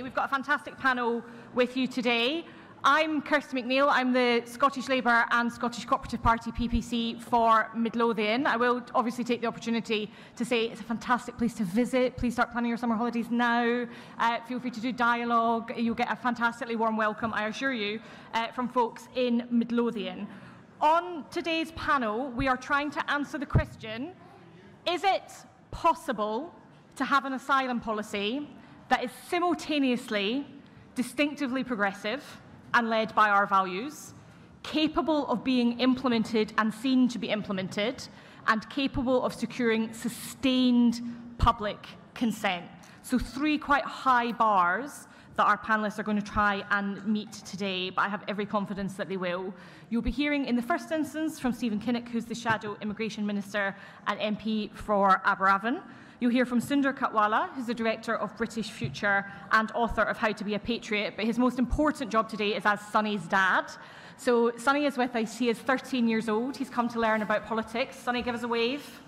We've got a fantastic panel with you today. I'm Kirsty McNeill. I'm the Scottish Labour and Scottish Cooperative Party PPC for Midlothian. I will obviously take the opportunity to say it's a fantastic place to visit. Please start planning your summer holidays now. Uh, feel free to do dialogue. You'll get a fantastically warm welcome, I assure you, uh, from folks in Midlothian. On today's panel, we are trying to answer the question is it possible to have an asylum policy that is simultaneously distinctively progressive and led by our values, capable of being implemented and seen to be implemented, and capable of securing sustained public consent. So, three quite high bars that our panellists are going to try and meet today, but I have every confidence that they will. You'll be hearing in the first instance from Stephen Kinnock, who's the Shadow Immigration Minister and MP for Aberavon. You'll hear from Sunder Katwala, who's the director of British Future and author of How to Be a Patriot. But his most important job today is as Sonny's dad. So Sonny is with us. He is 13 years old. He's come to learn about politics. Sonny, give us a wave.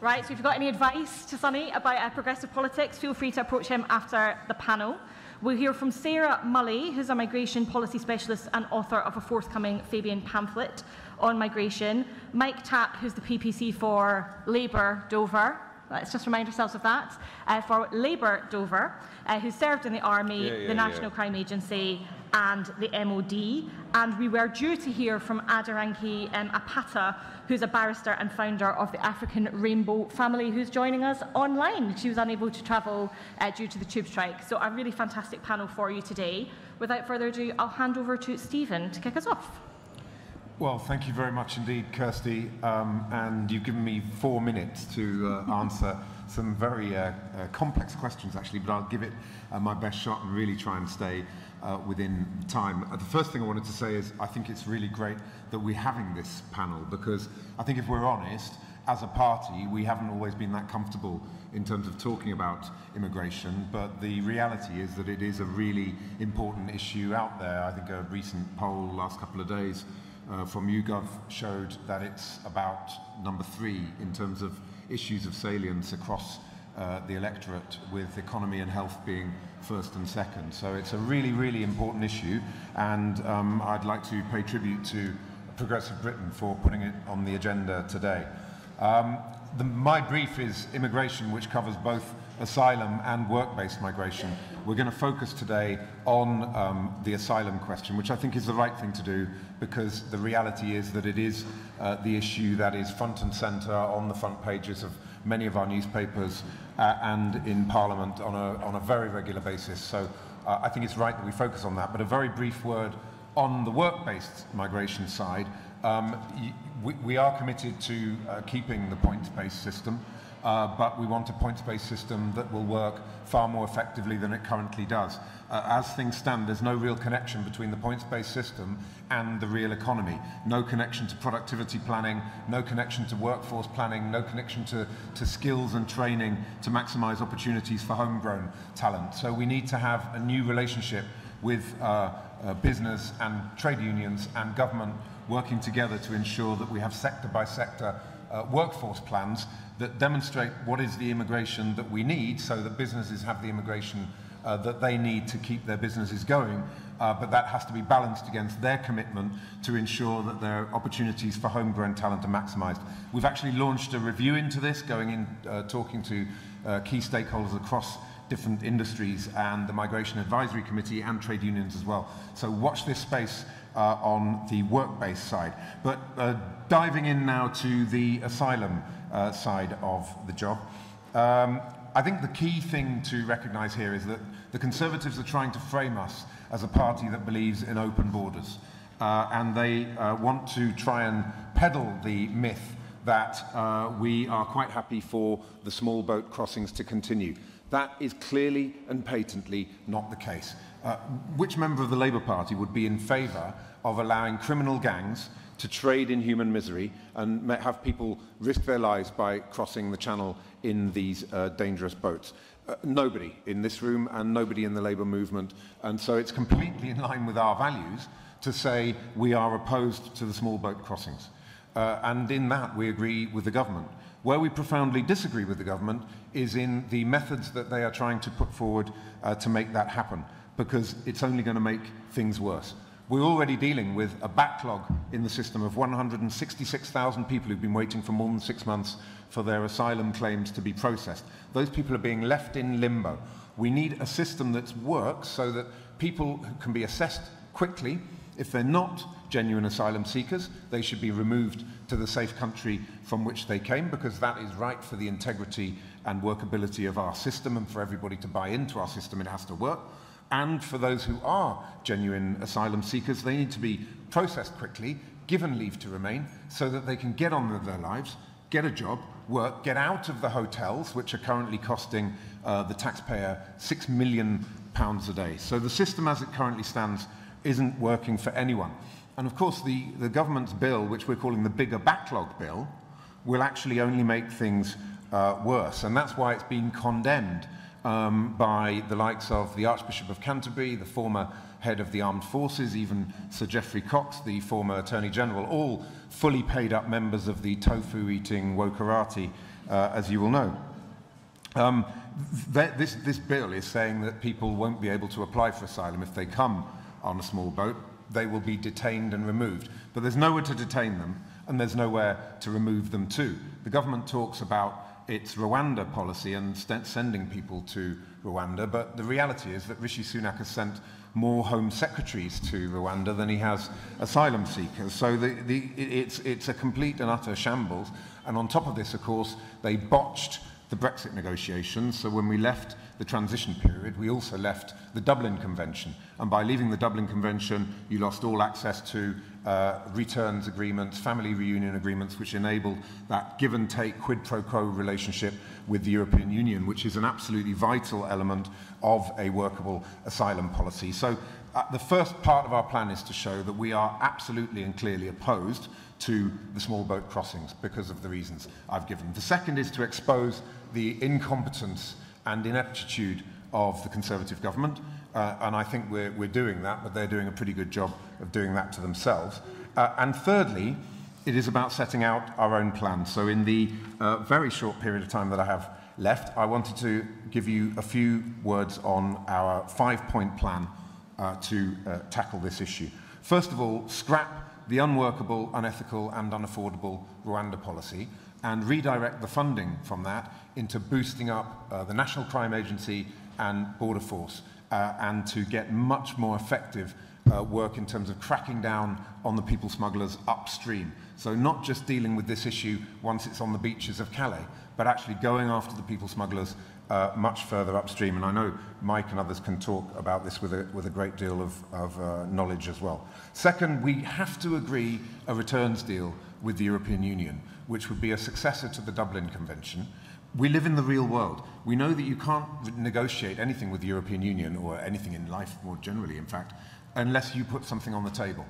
Right, so if you've got any advice to Sonny about uh, progressive politics, feel free to approach him after the panel. We'll hear from Sarah Mulley, who's a migration policy specialist and author of a forthcoming Fabian pamphlet on migration. Mike Tapp, who's the PPC for Labour Dover, Let's just remind ourselves of that. Uh, for Labour Dover, uh, who served in the Army, yeah, yeah, the National yeah. Crime Agency, and the MOD. And we were due to hear from Aderonke um, Apata, who's a barrister and founder of the African Rainbow Family, who's joining us online. She was unable to travel uh, due to the tube strike. So, a really fantastic panel for you today. Without further ado, I'll hand over to Stephen to kick us off. Well, thank you very much indeed, Kirsty. Um, and you've given me four minutes to uh, answer some very uh, uh, complex questions, actually, but I'll give it uh, my best shot and really try and stay uh, within time. Uh, the first thing I wanted to say is I think it's really great that we're having this panel because I think if we're honest, as a party, we haven't always been that comfortable in terms of talking about immigration, but the reality is that it is a really important issue out there. I think a recent poll last couple of days uh, from YouGov showed that it's about number three in terms of issues of salience across uh, the electorate, with economy and health being first and second. So it's a really, really important issue, and um, I'd like to pay tribute to Progressive Britain for putting it on the agenda today. Um, the, my brief is immigration, which covers both asylum and work-based migration. We're going to focus today on um, the asylum question, which I think is the right thing to do because the reality is that it is uh, the issue that is front and centre on the front pages of many of our newspapers uh, and in Parliament on a, on a very regular basis. So uh, I think it's right that we focus on that. But a very brief word on the work-based migration side. Um, we, we are committed to uh, keeping the points-based system uh, but we want a points-based system that will work far more effectively than it currently does. Uh, as things stand, there's no real connection between the points-based system and the real economy. No connection to productivity planning, no connection to workforce planning, no connection to, to skills and training to maximize opportunities for homegrown talent. So we need to have a new relationship with uh, uh, business and trade unions and government working together to ensure that we have sector by sector uh, workforce plans that demonstrate what is the immigration that we need so that businesses have the immigration uh, that they need to keep their businesses going. Uh, but that has to be balanced against their commitment to ensure that their opportunities for homegrown talent are maximised. We've actually launched a review into this, going in, uh, talking to uh, key stakeholders across different industries and the Migration Advisory Committee and trade unions as well. So watch this space uh, on the work-based side. But uh, diving in now to the asylum uh, side of the job, um, I think the key thing to recognise here is that the Conservatives are trying to frame us as a party that believes in open borders. Uh, and they uh, want to try and peddle the myth that uh, we are quite happy for the small boat crossings to continue. That is clearly and patently not the case. Uh, which member of the Labour Party would be in favour of allowing criminal gangs to trade in human misery and have people risk their lives by crossing the channel in these uh, dangerous boats? Uh, nobody in this room and nobody in the Labour movement. And so it's completely in line with our values to say we are opposed to the small boat crossings. Uh, and in that, we agree with the government. Where we profoundly disagree with the government is in the methods that they are trying to put forward uh, to make that happen, because it's only going to make things worse. We're already dealing with a backlog in the system of 166,000 people who've been waiting for more than six months for their asylum claims to be processed. Those people are being left in limbo. We need a system that works so that people can be assessed quickly. If they're not genuine asylum seekers, they should be removed to the safe country from which they came because that is right for the integrity and workability of our system and for everybody to buy into our system, it has to work. And for those who are genuine asylum seekers, they need to be processed quickly, given leave to remain, so that they can get on with their lives, get a job, work, get out of the hotels, which are currently costing uh, the taxpayer six million pounds a day. So the system as it currently stands isn't working for anyone. And of course, the, the government's bill, which we're calling the bigger backlog bill, will actually only make things uh, worse. And that's why it's been condemned um, by the likes of the Archbishop of Canterbury, the former head of the armed forces, even Sir Geoffrey Cox, the former Attorney General, all fully paid up members of the tofu-eating Wokerati, uh, as you will know. Um, th this, this bill is saying that people won't be able to apply for asylum if they come on a small boat. They will be detained and removed. But there's nowhere to detain them, and there's nowhere to remove them to. The government talks about its Rwanda policy and sending people to Rwanda. But the reality is that Rishi Sunak has sent more home secretaries to Rwanda than he has asylum seekers. So the, the, it's, it's a complete and utter shambles. And on top of this, of course, they botched the Brexit negotiations. So when we left the transition period, we also left the Dublin Convention. And by leaving the Dublin Convention, you lost all access to uh, returns agreements, family reunion agreements, which enable that give and take quid pro quo relationship with the European Union, which is an absolutely vital element of a workable asylum policy. So uh, the first part of our plan is to show that we are absolutely and clearly opposed to the small boat crossings because of the reasons I've given. The second is to expose the incompetence and ineptitude of the Conservative government. Uh, and I think we're, we're doing that, but they're doing a pretty good job of doing that to themselves. Uh, and thirdly, it is about setting out our own plan. So in the uh, very short period of time that I have left, I wanted to give you a few words on our five-point plan uh, to uh, tackle this issue. First of all, scrap the unworkable, unethical and unaffordable Rwanda policy and redirect the funding from that into boosting up uh, the National Crime Agency and Border Force uh, and to get much more effective uh, work in terms of cracking down on the people smugglers upstream. So not just dealing with this issue once it's on the beaches of Calais, but actually going after the people smugglers uh, much further upstream. And I know Mike and others can talk about this with a, with a great deal of, of uh, knowledge as well. Second, we have to agree a returns deal with the European Union, which would be a successor to the Dublin Convention, we live in the real world. We know that you can't negotiate anything with the European Union or anything in life more generally, in fact, unless you put something on the table.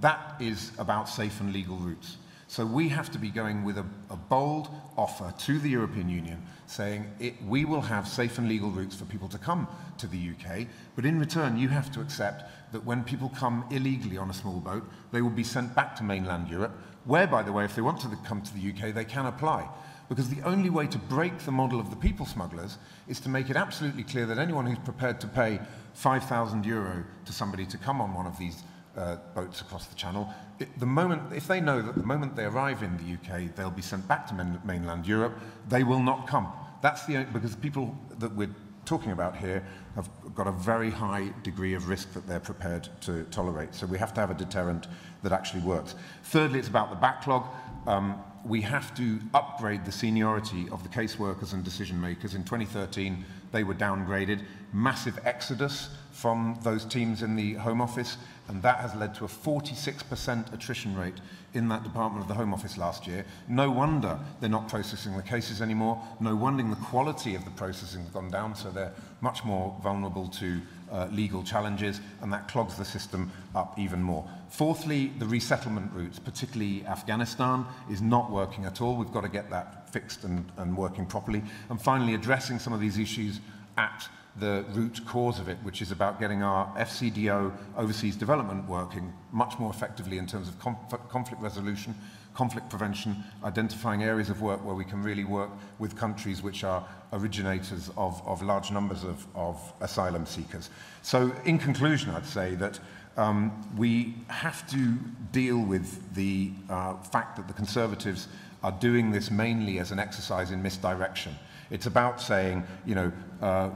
That is about safe and legal routes. So we have to be going with a, a bold offer to the European Union saying it, we will have safe and legal routes for people to come to the UK, but in return you have to accept that when people come illegally on a small boat, they will be sent back to mainland Europe, where, by the way, if they want to come to the UK, they can apply. Because the only way to break the model of the people smugglers is to make it absolutely clear that anyone who's prepared to pay 5,000 euro to somebody to come on one of these uh, boats across the channel, it, the moment, if they know that the moment they arrive in the UK, they'll be sent back to main, mainland Europe, they will not come. That's the because the people that we're talking about here have got a very high degree of risk that they're prepared to tolerate. So we have to have a deterrent that actually works. Thirdly, it's about the backlog. Um, we have to upgrade the seniority of the caseworkers and decision makers. In 2013, they were downgraded. Massive exodus from those teams in the Home Office, and that has led to a 46% attrition rate in that Department of the Home Office last year. No wonder they're not processing the cases anymore. No wonder the quality of the processing has gone down, so they're much more vulnerable to uh, legal challenges, and that clogs the system up even more. Fourthly, the resettlement routes, particularly Afghanistan, is not working at all. We've got to get that fixed and, and working properly. And finally, addressing some of these issues at the root cause of it, which is about getting our FCDO overseas development working much more effectively in terms of conf conflict resolution conflict prevention, identifying areas of work where we can really work with countries which are originators of, of large numbers of, of asylum seekers. So in conclusion, I'd say that um, we have to deal with the uh, fact that the Conservatives are doing this mainly as an exercise in misdirection. It's about saying, you know, uh,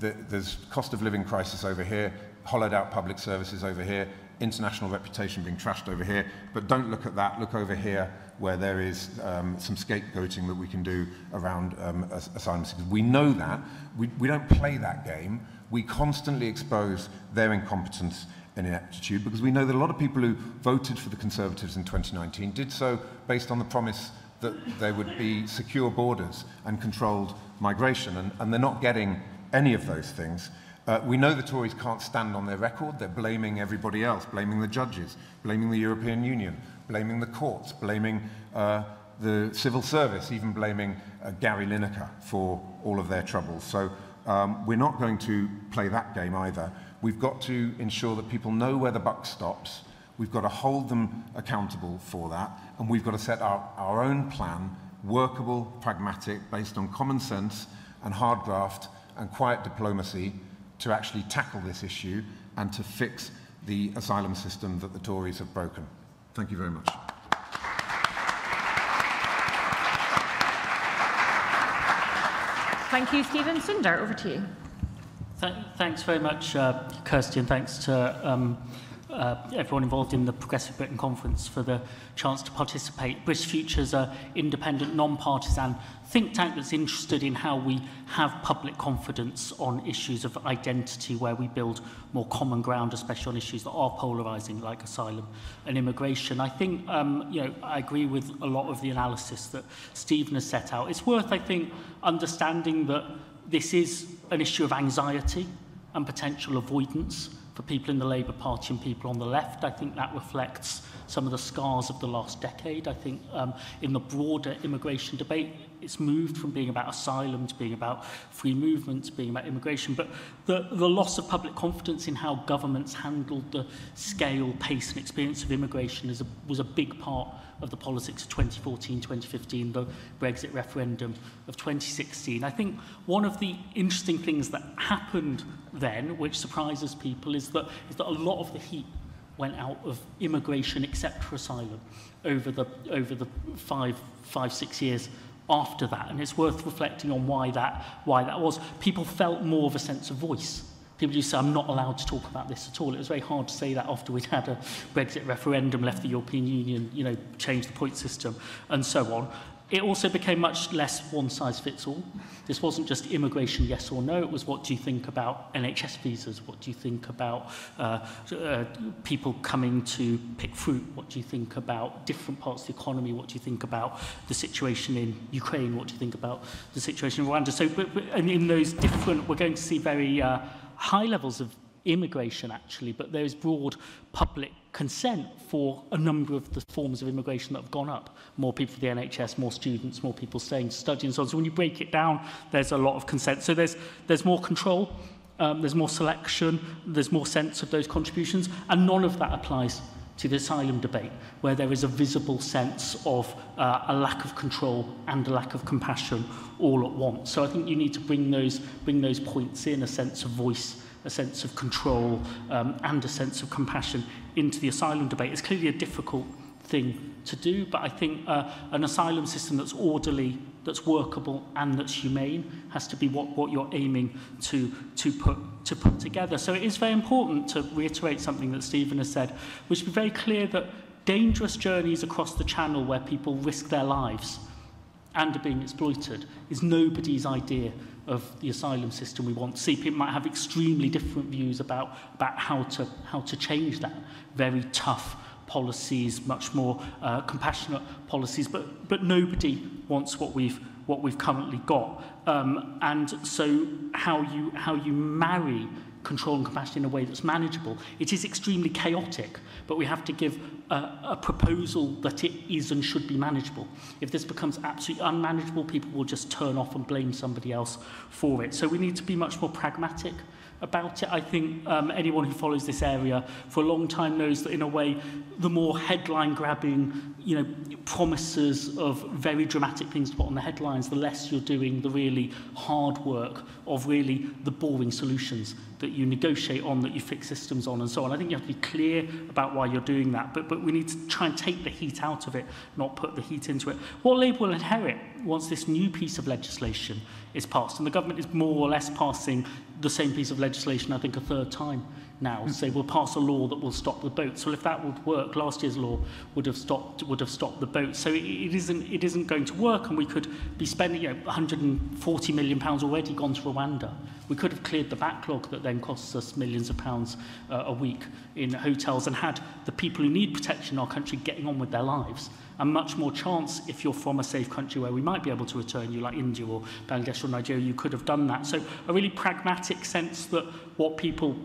the, there's cost of living crisis over here, hollowed out public services over here, international reputation being trashed over here, but don't look at that, look over here where there is um, some scapegoating that we can do around um, asylum seekers. We know that. We, we don't play that game. We constantly expose their incompetence and ineptitude because we know that a lot of people who voted for the Conservatives in 2019 did so based on the promise that there would be secure borders and controlled migration, and, and they're not getting any of those things. Uh, we know the Tories can't stand on their record. They're blaming everybody else, blaming the judges, blaming the European Union, blaming the courts, blaming uh, the civil service, even blaming uh, Gary Lineker for all of their troubles. So um, we're not going to play that game either. We've got to ensure that people know where the buck stops. We've got to hold them accountable for that. And we've got to set our, our own plan, workable, pragmatic, based on common sense and hard graft and quiet diplomacy to actually tackle this issue and to fix the asylum system that the Tories have broken. Thank you very much. Thank you, Stephen Sunder. Over to you. Th thanks very much, uh, Kirsty, and thanks to um, uh, everyone involved in the Progressive Britain Conference for the chance to participate. British Futures are independent, non-partisan think tank that's interested in how we have public confidence on issues of identity where we build more common ground, especially on issues that are polarizing like asylum and immigration. I think, um, you know, I agree with a lot of the analysis that Stephen has set out. It's worth, I think, understanding that this is an issue of anxiety and potential avoidance for people in the Labour Party and people on the left. I think that reflects some of the scars of the last decade. I think um, in the broader immigration debate, it's moved from being about asylum to being about free movement to being about immigration. But the, the loss of public confidence in how governments handled the scale, pace and experience of immigration is a, was a big part of the politics of 2014, 2015, the Brexit referendum of 2016. I think one of the interesting things that happened then, which surprises people, is that, is that a lot of the heat went out of immigration except for asylum over the, over the five, five, six years after that. And it's worth reflecting on why that, why that was. People felt more of a sense of voice People used to say, I'm not allowed to talk about this at all. It was very hard to say that after we'd had a Brexit referendum, left the European Union, you know, changed the point system, and so on. It also became much less one size fits all. This wasn't just immigration, yes or no. It was what do you think about NHS visas? What do you think about uh, uh, people coming to pick fruit? What do you think about different parts of the economy? What do you think about the situation in Ukraine? What do you think about the situation in Rwanda? So, but, but, and in those different, we're going to see very uh, high levels of immigration actually, but there is broad public consent for a number of the forms of immigration that have gone up. More people for the NHS, more students, more people staying to study and so on. So when you break it down, there's a lot of consent. So there's, there's more control, um, there's more selection, there's more sense of those contributions, and none of that applies to the asylum debate, where there is a visible sense of uh, a lack of control and a lack of compassion all at once. So I think you need to bring those, bring those points in, a sense of voice, a sense of control, um, and a sense of compassion into the asylum debate. It's clearly a difficult thing to do, but I think uh, an asylum system that's orderly that's workable and that's humane has to be what, what you're aiming to, to, put, to put together. So it is very important to reiterate something that Stephen has said, which be very clear that dangerous journeys across the channel where people risk their lives and are being exploited is nobody's idea of the asylum system we want to see. People might have extremely different views about, about how, to, how to change that very tough policies, much more uh, compassionate policies, but, but nobody wants what we've, what we've currently got. Um, and so how you, how you marry control and compassion in a way that's manageable. It is extremely chaotic, but we have to give a, a proposal that it is and should be manageable. If this becomes absolutely unmanageable, people will just turn off and blame somebody else for it. So we need to be much more pragmatic about it. I think um, anyone who follows this area for a long time knows that in a way, the more headline grabbing, you know, promises of very dramatic things to put on the headlines, the less you're doing the really hard work of really the boring solutions that you negotiate on, that you fix systems on and so on. I think you have to be clear about why you're doing that, but, but we need to try and take the heat out of it, not put the heat into it. What Labour will inherit once this new piece of legislation is passed. And the government is more or less passing the same piece of legislation, I think, a third time now say we'll pass a law that will stop the boats. Well, if that would work, last year's law would have stopped would have stopped the boats. So it, it isn't it isn't going to work, and we could be spending you know, 140 million pounds already gone to Rwanda. We could have cleared the backlog that then costs us millions of pounds uh, a week in hotels and had the people who need protection in our country getting on with their lives. and much more chance if you're from a safe country where we might be able to return you, like India or Bangladesh or Nigeria, you could have done that. So a really pragmatic sense that what people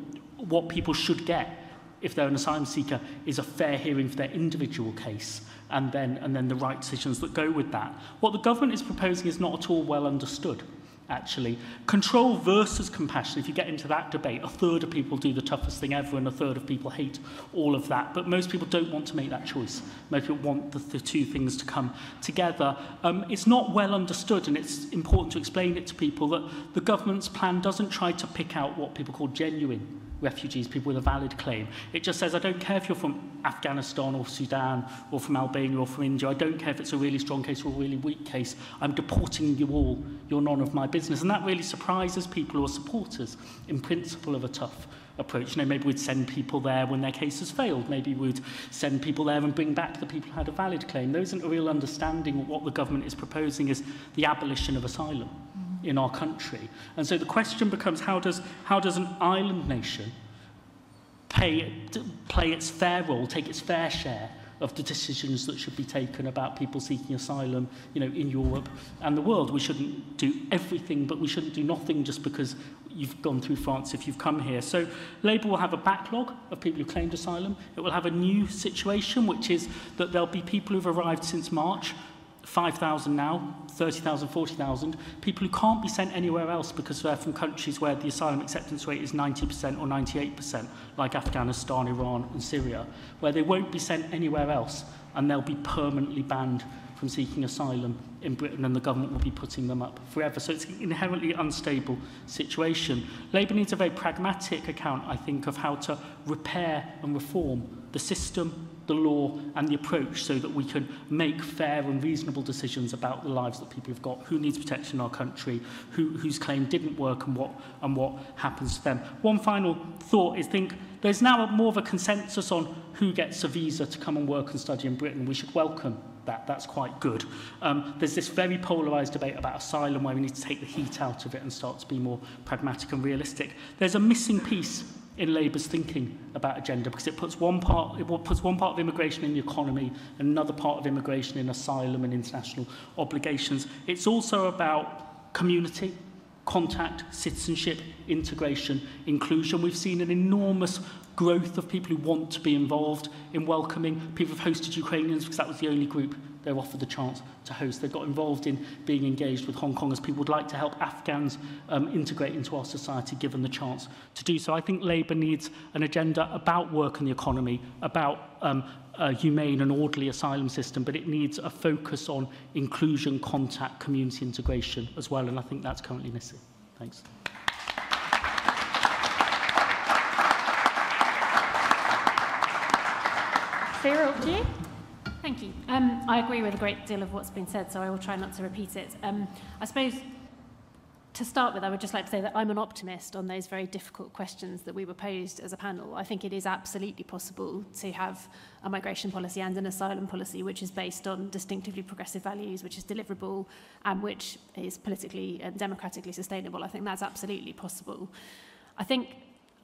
what people should get if they're an asylum seeker is a fair hearing for their individual case and then, and then the right decisions that go with that. What the government is proposing is not at all well understood actually. Control versus compassion, if you get into that debate, a third of people do the toughest thing ever and a third of people hate all of that. But most people don't want to make that choice. Most people want the, the two things to come together. Um, it's not well understood and it's important to explain it to people that the government's plan doesn't try to pick out what people call genuine refugees, people with a valid claim. It just says, I don't care if you're from Afghanistan or Sudan or from Albania or from India. I don't care if it's a really strong case or a really weak case. I'm deporting you all. You're none of my business. And that really surprises people who are supporters in principle of a tough approach. You know, maybe we'd send people there when their case has failed. Maybe we'd send people there and bring back the people who had a valid claim. There isn't a real understanding of what the government is proposing is the abolition of asylum. In our country. And so the question becomes how does, how does an island nation pay, play its fair role, take its fair share of the decisions that should be taken about people seeking asylum you know, in Europe and the world. We shouldn't do everything, but we shouldn't do nothing just because you've gone through France if you've come here. So Labour will have a backlog of people who claimed asylum. It will have a new situation, which is that there'll be people who've arrived since March 5,000 now, 30,000, 40,000, people who can't be sent anywhere else because they're from countries where the asylum acceptance rate is 90% or 98%, like Afghanistan, Iran and Syria, where they won't be sent anywhere else and they'll be permanently banned from seeking asylum in Britain and the government will be putting them up forever. So it's an inherently unstable situation. Labour needs a very pragmatic account, I think, of how to repair and reform the system the law and the approach so that we can make fair and reasonable decisions about the lives that people have got, who needs protection in our country, who, whose claim didn't work and what, and what happens to them. One final thought is think there's now a, more of a consensus on who gets a visa to come and work and study in Britain. We should welcome that. That's quite good. Um, there's this very polarised debate about asylum where we need to take the heat out of it and start to be more pragmatic and realistic. There's a missing piece in Labour's thinking about agenda because it puts one part it puts one part of immigration in the economy and another part of immigration in asylum and international obligations. It's also about community contact citizenship integration inclusion. We've seen an enormous growth of people who want to be involved in welcoming people have hosted Ukrainians because that was the only group they're offered the chance to host. They got involved in being engaged with Hong Kong as people would like to help Afghans um, integrate into our society given the chance to do so. I think Labour needs an agenda about work and the economy, about um, a humane and orderly asylum system, but it needs a focus on inclusion, contact, community integration as well, and I think that's currently missing. Thanks. Sarah, over to you. Thank you. Um, I agree with a great deal of what's been said, so I will try not to repeat it. Um, I suppose to start with, I would just like to say that I'm an optimist on those very difficult questions that we were posed as a panel. I think it is absolutely possible to have a migration policy and an asylum policy which is based on distinctively progressive values, which is deliverable and which is politically and democratically sustainable. I think that's absolutely possible. I think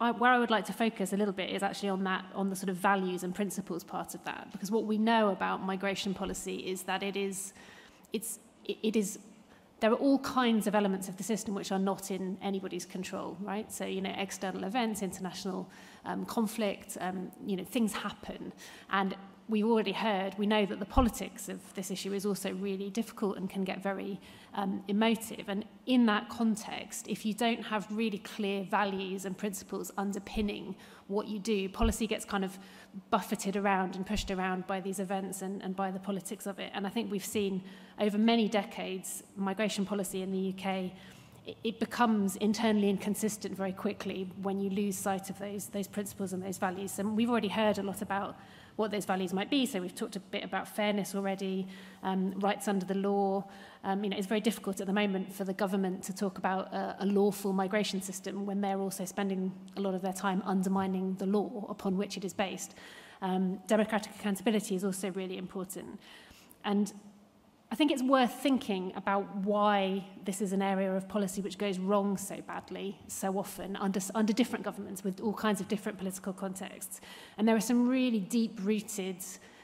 I, where I would like to focus a little bit is actually on that, on the sort of values and principles part of that, because what we know about migration policy is that it is, it's, it, it is, there are all kinds of elements of the system which are not in anybody's control, right? So, you know, external events, international um, conflict, um, you know, things happen. And we've already heard, we know that the politics of this issue is also really difficult and can get very um, emotive. And in that context, if you don't have really clear values and principles underpinning what you do, policy gets kind of buffeted around and pushed around by these events and, and by the politics of it. And I think we've seen over many decades migration policy in the UK it becomes internally inconsistent very quickly when you lose sight of those those principles and those values and we've already heard a lot about what those values might be. So we've talked a bit about fairness already, um, rights under the law. Um, you know, it's very difficult at the moment for the government to talk about a, a lawful migration system when they're also spending a lot of their time undermining the law upon which it is based. Um, democratic accountability is also really important. And I think it's worth thinking about why this is an area of policy which goes wrong so badly, so often, under, under different governments with all kinds of different political contexts. And there are some really deep rooted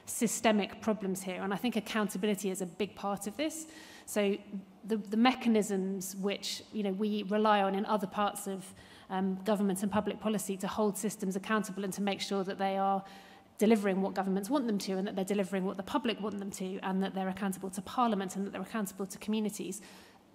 systemic problems here. And I think accountability is a big part of this. So the, the mechanisms which you know, we rely on in other parts of um, government and public policy to hold systems accountable and to make sure that they are delivering what governments want them to and that they're delivering what the public want them to and that they're accountable to parliament and that they're accountable to communities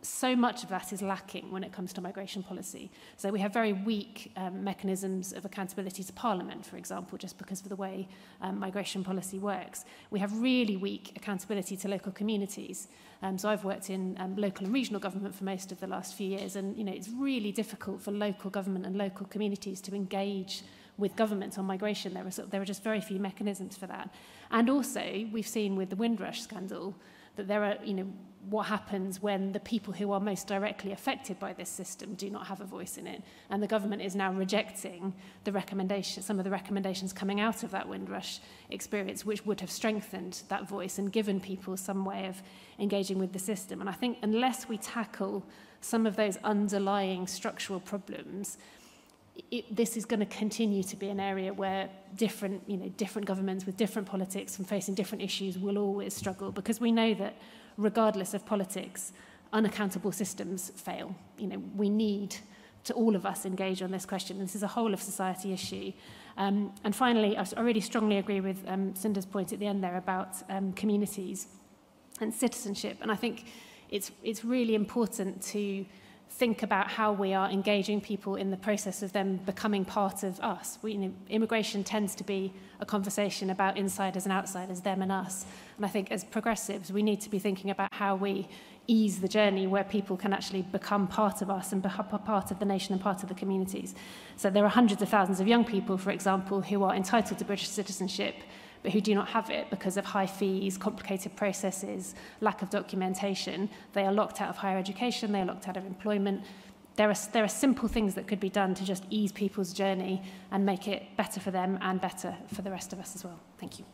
so much of that is lacking when it comes to migration policy. So we have very weak um, mechanisms of accountability to Parliament, for example, just because of the way um, migration policy works. We have really weak accountability to local communities. Um, so I've worked in um, local and regional government for most of the last few years, and you know it's really difficult for local government and local communities to engage with governments on migration, there were, sort of, there were just very few mechanisms for that. And also, we've seen with the Windrush scandal that there are, you know, what happens when the people who are most directly affected by this system do not have a voice in it. And the government is now rejecting the recommendations, some of the recommendations coming out of that Windrush experience, which would have strengthened that voice and given people some way of engaging with the system. And I think unless we tackle some of those underlying structural problems, it, this is going to continue to be an area where different, you know, different governments with different politics and facing different issues will always struggle because we know that regardless of politics, unaccountable systems fail. You know, we need to all of us engage on this question. This is a whole of society issue. Um, and finally, I, really strongly agree with um, Cinder's point at the end there about um, communities and citizenship. And I think it's, it's really important to think about how we are engaging people in the process of them becoming part of us. We, you know, immigration tends to be a conversation about insiders and outsiders, them and us. And I think as progressives, we need to be thinking about how we ease the journey where people can actually become part of us and become part of the nation and part of the communities. So there are hundreds of thousands of young people, for example, who are entitled to British citizenship but who do not have it because of high fees, complicated processes, lack of documentation. They are locked out of higher education, they are locked out of employment. There are, there are simple things that could be done to just ease people's journey and make it better for them and better for the rest of us as well. Thank you.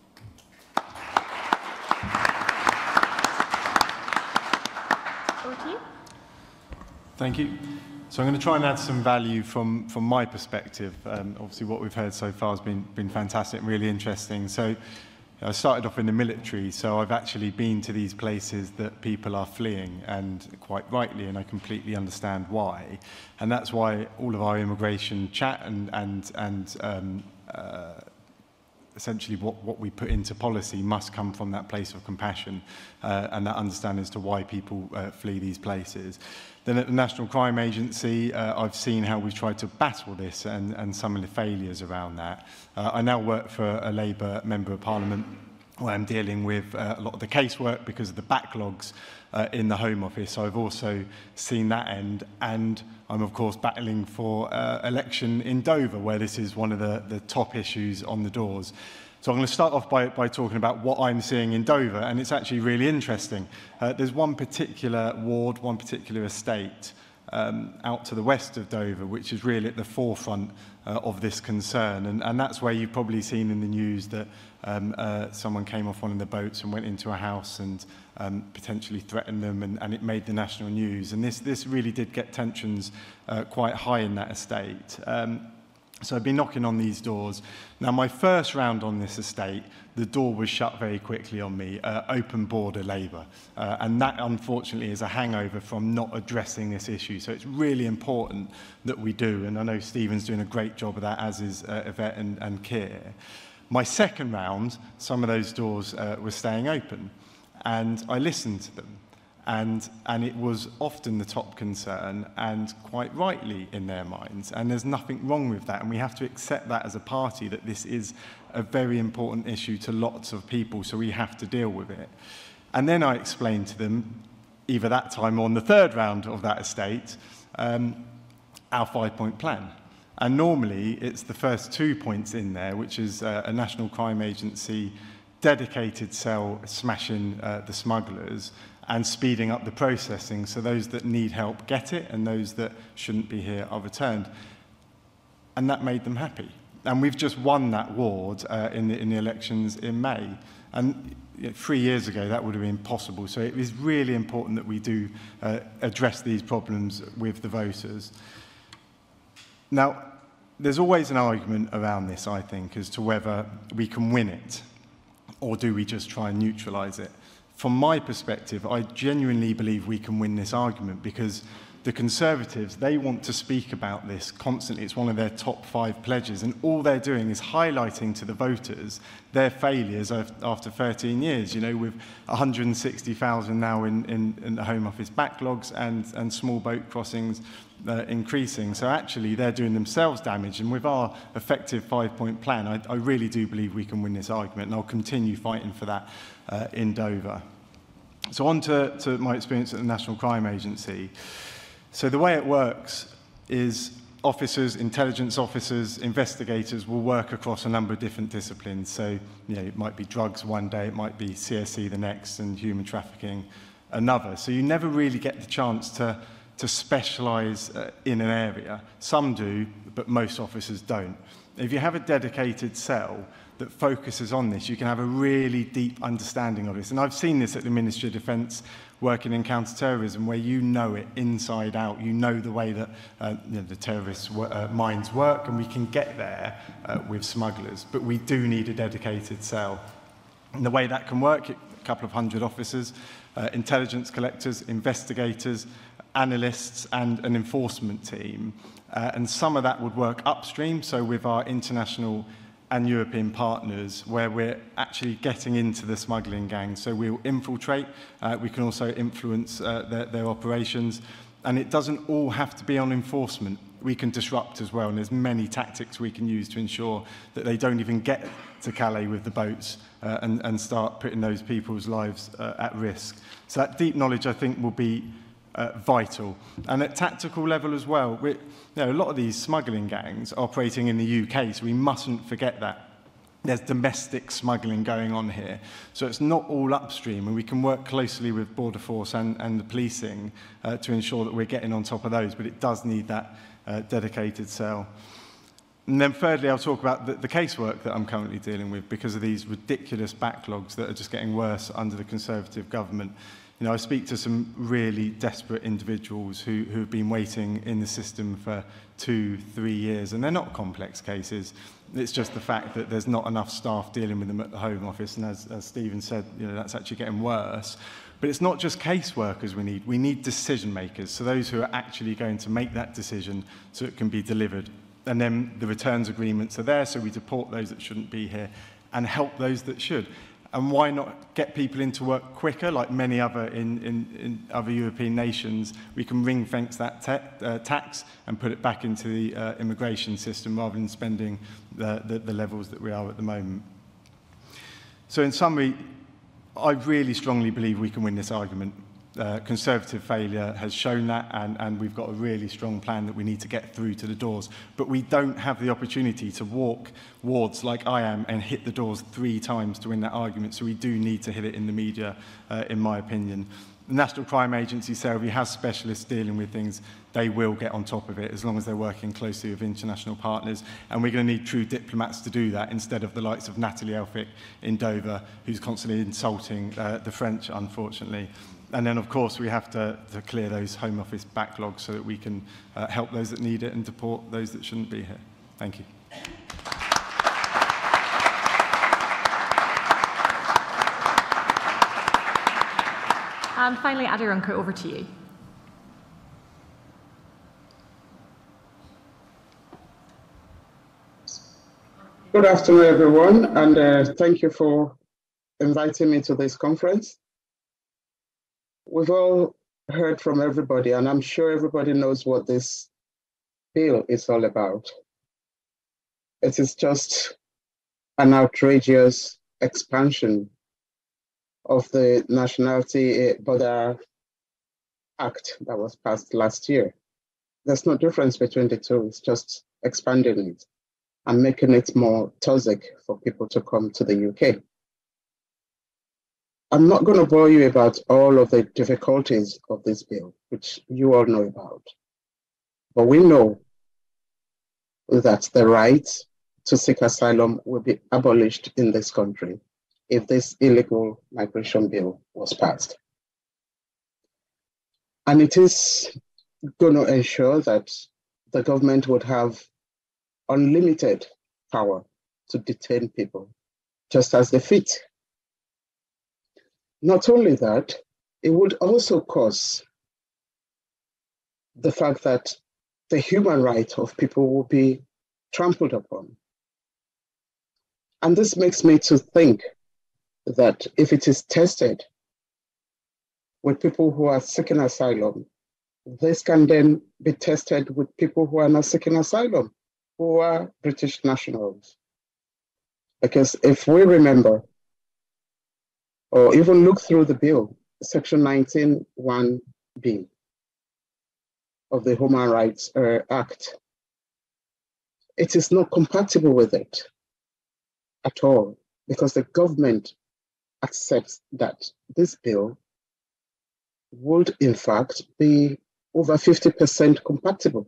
Over to you. Thank you. So I'm going to try and add some value from, from my perspective. Um, obviously, what we've heard so far has been, been fantastic and really interesting. So I started off in the military, so I've actually been to these places that people are fleeing, and quite rightly, and I completely understand why. And that's why all of our immigration chat and, and, and um, uh, essentially what, what we put into policy must come from that place of compassion uh, and that understanding as to why people uh, flee these places. the National Crime Agency, uh, I've seen how we've tried to battle this and, and some of the failures around that. Uh, I now work for a Labour Member of Parliament where I'm dealing with uh, a lot of the casework because of the backlogs uh, in the Home Office. So I've also seen that end. And I'm, of course, battling for uh, election in Dover, where this is one of the, the top issues on the doors. So I'm going to start off by, by talking about what I'm seeing in Dover, and it's actually really interesting. Uh, there's one particular ward, one particular estate um, out to the west of Dover, which is really at the forefront uh, of this concern. And, and that's where you've probably seen in the news that um, uh, someone came off one of the boats and went into a house and um, potentially threatened them, and, and it made the national news. And this, this really did get tensions uh, quite high in that estate. Um, So I'd been knocking on these doors. Now, my first round on this estate, the door was shut very quickly on me, uh, open border labour. Uh, and that, unfortunately, is a hangover from not addressing this issue. So it's really important that we do. And I know Stephen's doing a great job of that, as is uh, Yvette and, and Keir. My second round, some of those doors uh, were staying open. And I listened to them. And, and it was often the top concern, and quite rightly in their minds. And there's nothing wrong with that. And we have to accept that as a party that this is a very important issue to lots of people, so we have to deal with it. And then I explained to them, either that time or on the third round of that estate, um, our five-point plan. And normally, it's the first two points in there, which is uh, a National Crime Agency dedicated cell smashing uh, the smugglers, and speeding up the processing so those that need help get it and those that shouldn't be here are returned. And that made them happy. And we've just won that ward uh, in, the, in the elections in May. And you know, three years ago, that would have been impossible. So it is really important that we do uh, address these problems with the voters. Now, there's always an argument around this, I think, as to whether we can win it or do we just try and neutralise it from my perspective, I genuinely believe we can win this argument because the Conservatives, they want to speak about this constantly. It's one of their top five pledges, and all they're doing is highlighting to the voters their failures after 13 years, you know, with 160,000 now in, in, in the Home Office backlogs and, and small boat crossings uh, increasing. So actually, they're doing themselves damage, and with our effective five-point plan, I, I really do believe we can win this argument, and I'll continue fighting for that uh, in Dover. So on to, to my experience at the National Crime Agency. So the way it works is officers, intelligence officers, investigators will work across a number of different disciplines. So, you know, it might be drugs one day, it might be CSE the next, and human trafficking another. So you never really get the chance to, to specialise uh, in an area. Some do, but most officers don't. If you have a dedicated cell, that focuses on this, you can have a really deep understanding of this. And I've seen this at the Ministry of Defence working in counter-terrorism where you know it inside out. You know the way that uh, you know, the terrorists' uh, minds work and we can get there uh, with smugglers. But we do need a dedicated cell. And the way that can work, a couple of hundred officers, uh, intelligence collectors, investigators, analysts and an enforcement team. Uh, and some of that would work upstream, so with our international and European partners where we're actually getting into the smuggling gang. So we'll infiltrate, uh, we can also influence uh, their, their operations, and it doesn't all have to be on enforcement. We can disrupt as well, and there's many tactics we can use to ensure that they don't even get to Calais with the boats uh, and, and start putting those people's lives uh, at risk. So that deep knowledge, I think, will be uh, vital. And at tactical level as well, we, you know, a lot of these smuggling gangs are operating in the UK, so we mustn't forget that. There's domestic smuggling going on here. So it's not all upstream, and we can work closely with Border Force and, and the policing uh, to ensure that we're getting on top of those, but it does need that uh, dedicated cell. And then thirdly, I'll talk about the, the casework that I'm currently dealing with because of these ridiculous backlogs that are just getting worse under the Conservative government. You know, I speak to some really desperate individuals who, who have been waiting in the system for two, three years, and they're not complex cases. It's just the fact that there's not enough staff dealing with them at the Home Office, and as, as Stephen said, you know, that's actually getting worse. But it's not just caseworkers we need, we need decision makers, so those who are actually going to make that decision so it can be delivered. And then the returns agreements are there, so we deport those that shouldn't be here and help those that should. And why not get people into work quicker, like many other in, in, in other European nations? We can ring fence that uh, tax and put it back into the uh, immigration system rather than spending the, the, the levels that we are at the moment. So in summary, I really strongly believe we can win this argument uh, Conservative failure has shown that, and, and we've got a really strong plan that we need to get through to the doors. But we don't have the opportunity to walk wards like I am and hit the doors three times to win that argument, so we do need to hit it in the media, uh, in my opinion. The National Crime Agency, Selvey, has specialists dealing with things. They will get on top of it as long as they're working closely with international partners. And we're going to need true diplomats to do that instead of the likes of Natalie Elphick in Dover, who's constantly insulting uh, the French, unfortunately. And then, of course, we have to, to clear those Home Office backlogs so that we can uh, help those that need it and deport those that shouldn't be here. Thank you. And finally, Aderonke, over to you. Good afternoon, everyone, and uh, thank you for inviting me to this conference. We've all heard from everybody, and I'm sure everybody knows what this bill is all about. It is just an outrageous expansion of the Nationality Border Act that was passed last year. There's no difference between the two, it's just expanding it and making it more toxic for people to come to the UK. I'm not going to bore you about all of the difficulties of this bill, which you all know about. But we know that the right to seek asylum will be abolished in this country if this illegal migration bill was passed. And it is going to ensure that the government would have unlimited power to detain people just as they fit. Not only that, it would also cause the fact that the human right of people will be trampled upon. And this makes me to think that if it is tested with people who are seeking asylum, this can then be tested with people who are not seeking asylum who are British nationals. Because if we remember, or even look through the bill, Section 19.1b of the Human Rights uh, Act, it is not compatible with it at all because the government accepts that this bill would in fact be over 50% compatible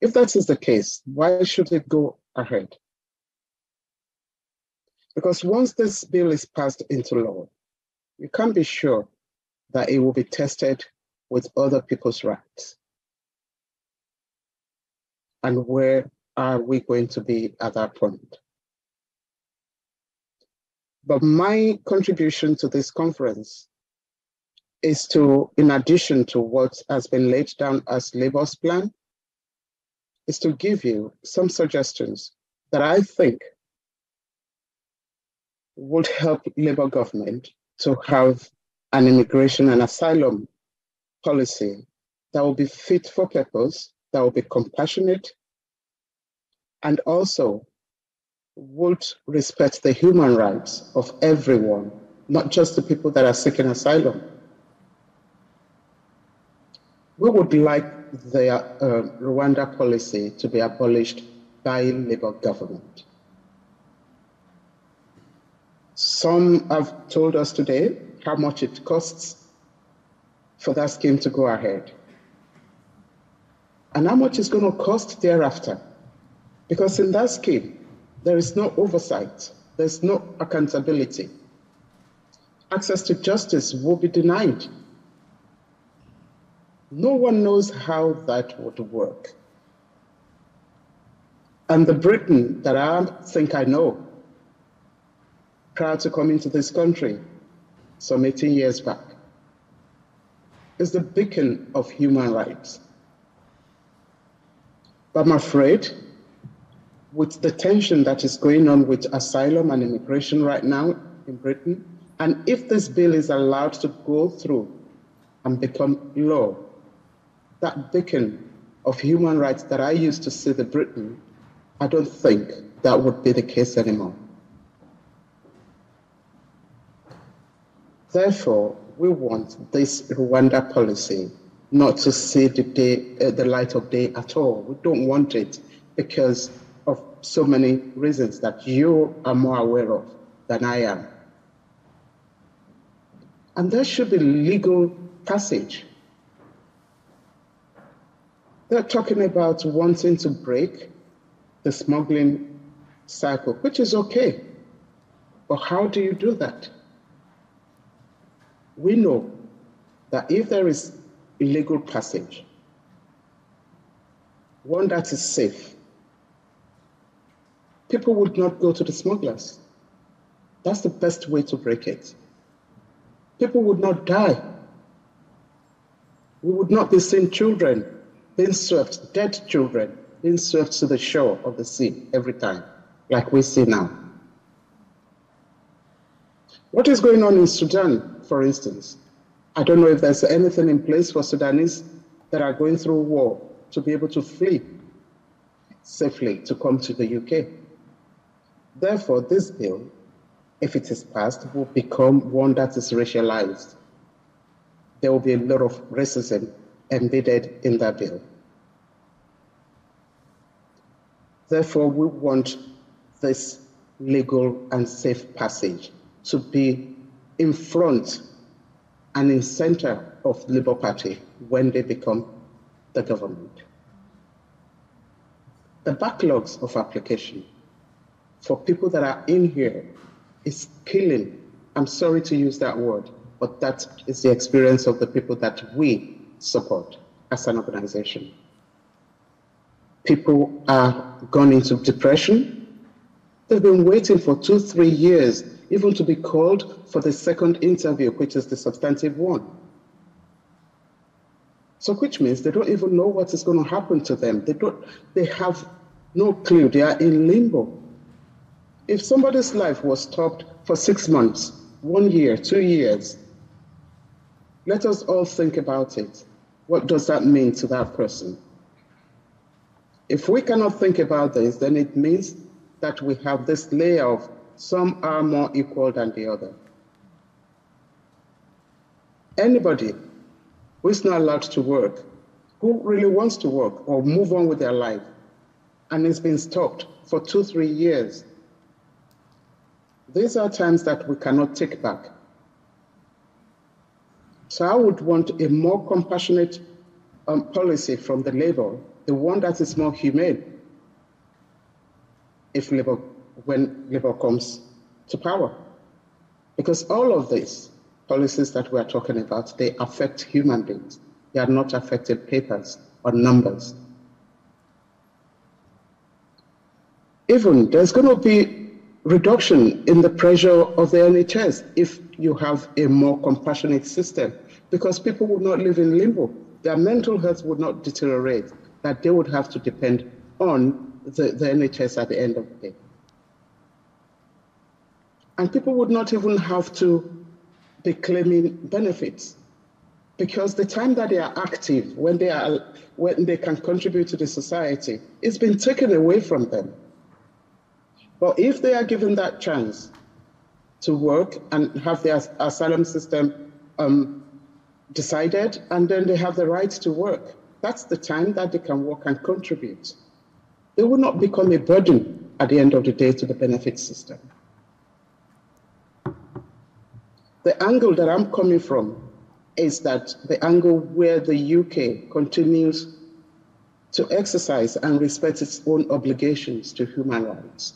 if that is the case, why should it go ahead? Because once this bill is passed into law, you can't be sure that it will be tested with other people's rights. And where are we going to be at that point? But my contribution to this conference is to, in addition to what has been laid down as Labour's plan, is to give you some suggestions that I think would help Labour government to have an immigration and asylum policy that will be fit for purpose, that will be compassionate, and also would respect the human rights of everyone, not just the people that are seeking asylum. We would like the uh, Rwanda policy to be abolished by Labour government. Some have told us today how much it costs for that scheme to go ahead. And how much it's going to cost thereafter. Because in that scheme, there is no oversight, there's no accountability. Access to justice will be denied no one knows how that would work. And the Britain that I think I know, prior to coming to this country, some 18 years back, is the beacon of human rights. But I'm afraid, with the tension that is going on with asylum and immigration right now in Britain, and if this bill is allowed to go through and become law, that beacon of human rights that I used to see the Britain, I don't think that would be the case anymore. Therefore, we want this Rwanda policy not to see the, day, uh, the light of day at all. We don't want it because of so many reasons that you are more aware of than I am. And there should be legal passage they're talking about wanting to break the smuggling cycle, which is okay. But how do you do that? We know that if there is illegal passage, one that is safe, people would not go to the smugglers. That's the best way to break it. People would not die. We would not be seeing children being swept, dead children being swept to the shore of the sea every time, like we see now. What is going on in Sudan, for instance? I don't know if there's anything in place for Sudanese that are going through war to be able to flee safely to come to the UK. Therefore, this bill, if it is passed, will become one that is racialized. There will be a lot of racism embedded in that bill. Therefore, we want this legal and safe passage to be in front and in center of the Labour Party when they become the government. The backlogs of application for people that are in here is killing. I'm sorry to use that word, but that is the experience of the people that we support as an organization. People are gone into depression. They've been waiting for two, three years even to be called for the second interview, which is the substantive one. So, which means they don't even know what is going to happen to them. They don't. They have no clue. They are in limbo. If somebody's life was stopped for six months, one year, two years, let us all think about it. What does that mean to that person? If we cannot think about this, then it means that we have this layer of some are more equal than the other. Anybody who is not allowed to work, who really wants to work or move on with their life, and it's been stopped for two, three years, these are times that we cannot take back. So I would want a more compassionate um, policy from the labor, the one that is more humane, if labor when Labour comes to power. Because all of these policies that we're talking about, they affect human beings. They are not affected papers or numbers. Even there's going to be reduction in the pressure of the NHS if you have a more compassionate system, because people would not live in limbo. Their mental health would not deteriorate, that they would have to depend on the, the NHS at the end of the day. And people would not even have to be claiming benefits because the time that they are active, when they, are, when they can contribute to the society, it's been taken away from them. But if they are given that chance to work and have their asylum system um, decided, and then they have the right to work, that's the time that they can work and contribute. They will not become a burden at the end of the day to the benefit system. The angle that I'm coming from is that the angle where the UK continues to exercise and respect its own obligations to human rights.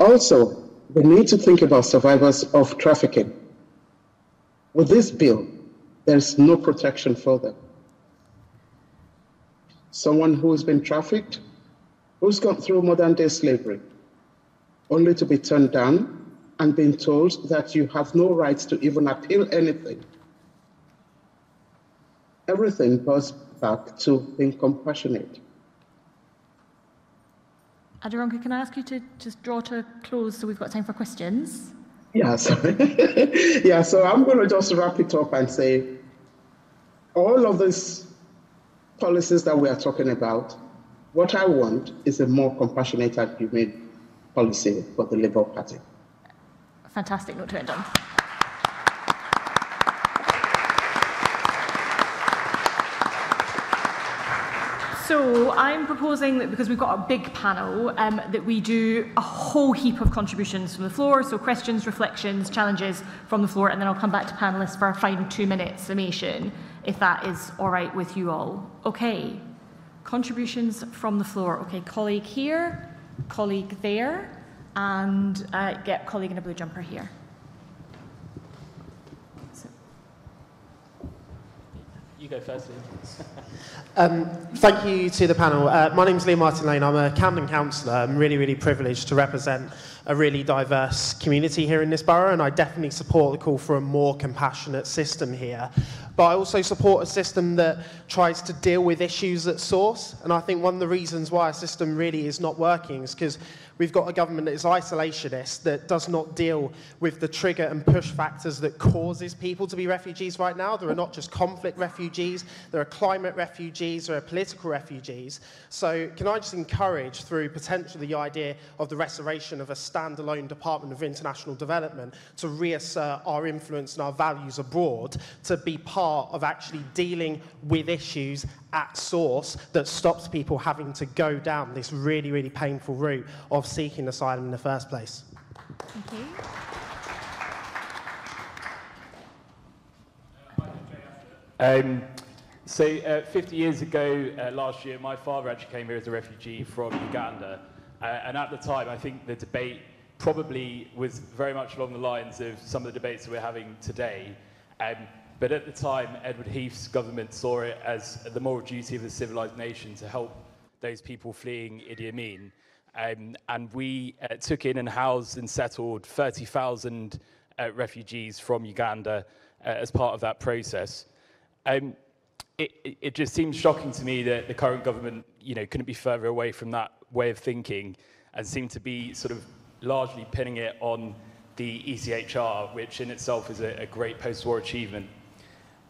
Also, we need to think about survivors of trafficking. With this bill, there's no protection for them. Someone who's been trafficked, who's gone through modern day slavery, only to be turned down and being told that you have no right to even appeal anything. Everything goes back to being compassionate. Aderonke, can I ask you to just draw to a close so we've got time for questions? Yeah, sorry. yeah, so I'm going to just wrap it up and say all of these policies that we are talking about, what I want is a more compassionate and humane policy for the Labour Party. Fantastic note to end on. So I'm proposing that because we've got a big panel, um, that we do a whole heap of contributions from the floor, so questions, reflections, challenges from the floor, and then I'll come back to panellists for a final two-minute summation, if that is all right with you all. Okay, contributions from the floor. Okay, colleague here colleague there and uh, get colleague in a blue jumper here. You go first, um, thank you to the panel. Uh, my name is Liam Martin Lane. I'm a Camden councillor. I'm really, really privileged to represent a really diverse community here in this borough, and I definitely support the call for a more compassionate system here. But I also support a system that tries to deal with issues at source. And I think one of the reasons why a system really is not working is because we've got a government that is isolationist, that does not deal with the trigger and push factors that causes people to be refugees right now. There are not just conflict refugees, there are climate refugees, there are political refugees. So can I just encourage through potentially the idea of the restoration of a standalone Department of International Development to reassert our influence and our values abroad to be part of actually dealing with issues at source that stops people having to go down this really, really painful route of seeking asylum in the first place. Thank you. Um, so, uh, 50 years ago, uh, last year, my father actually came here as a refugee from Uganda. Uh, and at the time, I think the debate probably was very much along the lines of some of the debates that we're having today. Um, but at the time, Edward Heath's government saw it as the moral duty of a civilized nation to help those people fleeing Idi Amin. Um, and we uh, took in and housed and settled 30,000 uh, refugees from Uganda uh, as part of that process. Um, it, it, just seems shocking to me that the current government, you know, couldn't be further away from that way of thinking and seem to be sort of largely pinning it on the ECHR, which in itself is a, a great post-war achievement.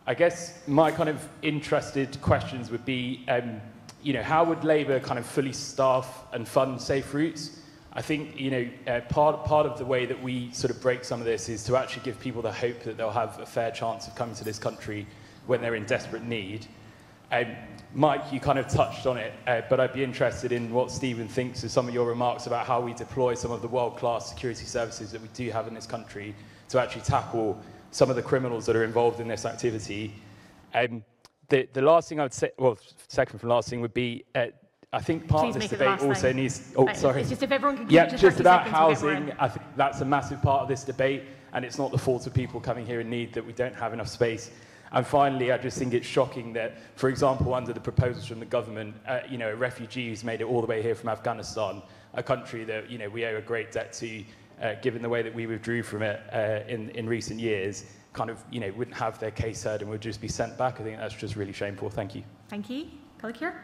I guess my kind of interested questions would be, um, you know, how would Labour kind of fully staff and fund safe routes? I think, you know, uh, part, part of the way that we sort of break some of this is to actually give people the hope that they'll have a fair chance of coming to this country when they're in desperate need. Um, Mike, you kind of touched on it, uh, but I'd be interested in what Stephen thinks of some of your remarks about how we deploy some of the world-class security services that we do have in this country to actually tackle some of the criminals that are involved in this activity. Um, the, the last thing I would say, well, second from last thing would be, uh, I think part Please of this debate also thing. needs. Oh, uh, sorry. It's just if everyone can yeah, to just about housing. I think that's a massive part of this debate, and it's not the fault of people coming here in need that we don't have enough space. And finally, I just think it's shocking that, for example, under the proposals from the government, uh, you know, a refugee who's made it all the way here from Afghanistan, a country that you know we owe a great debt to, uh, given the way that we withdrew from it uh, in in recent years kind of, you know, wouldn't have their case heard and would just be sent back. I think that's just really shameful. Thank you. Thank you. Kalikir?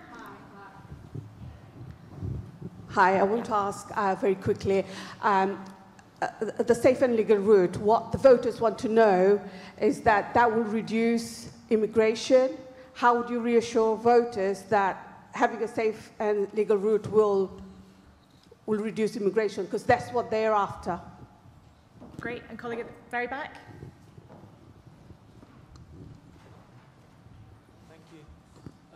Hi, I want to ask uh, very quickly, um, uh, the safe and legal route, what the voters want to know is that that will reduce immigration. How would you reassure voters that having a safe and legal route will, will reduce immigration? Because that's what they're after. Great. And colleague at the very back? Thank you.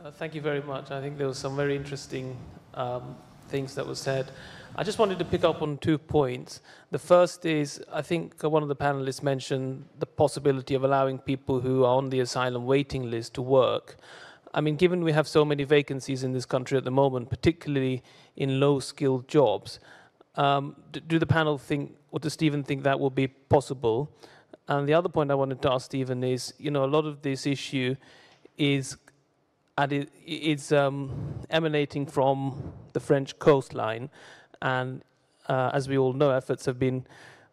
Uh, thank you very much. I think there was some very interesting um, things that were said. I just wanted to pick up on two points. The first is, I think one of the panelists mentioned the possibility of allowing people who are on the asylum waiting list to work. I mean, given we have so many vacancies in this country at the moment, particularly in low-skilled jobs, um, do the panel think, or does Stephen think that will be possible? And the other point I wanted to ask Stephen is, you know, a lot of this issue is and it, it's um, emanating from the French coastline. And uh, as we all know, efforts have been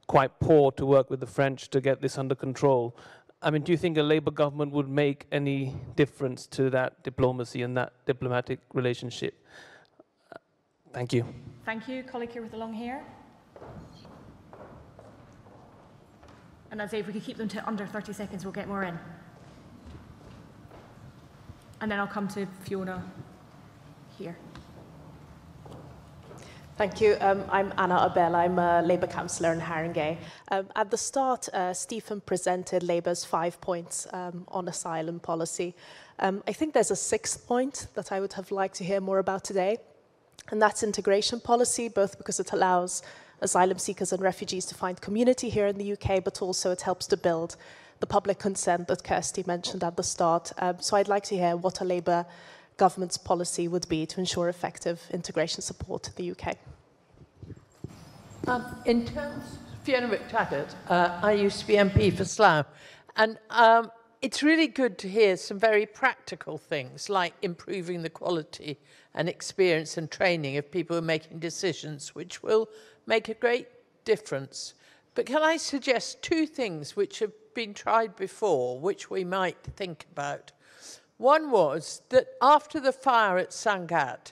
quite poor to work with the French to get this under control. I mean, do you think a Labour government would make any difference to that diplomacy and that diplomatic relationship? Thank you. Thank you. Colleague here with the long hair. And I'd say if we could keep them to under 30 seconds, we'll get more in. And then I'll come to Fiona here. Thank you. Um, I'm Anna Abel. I'm a Labour councillor in Haringey. Um, at the start, uh, Stephen presented Labour's five points um, on asylum policy. Um, I think there's a sixth point that I would have liked to hear more about today, and that's integration policy, both because it allows asylum seekers and refugees to find community here in the UK, but also it helps to build the public consent that Kirsty mentioned at the start. Um, so I'd like to hear what a Labour government's policy would be to ensure effective integration support in the UK. Um, in terms, Fiona Mactaggart, uh, I used to be MP for Slough, and um, it's really good to hear some very practical things like improving the quality and experience and training of people who are making decisions, which will make a great difference But can I suggest two things which have been tried before, which we might think about? One was that after the fire at Sangatte,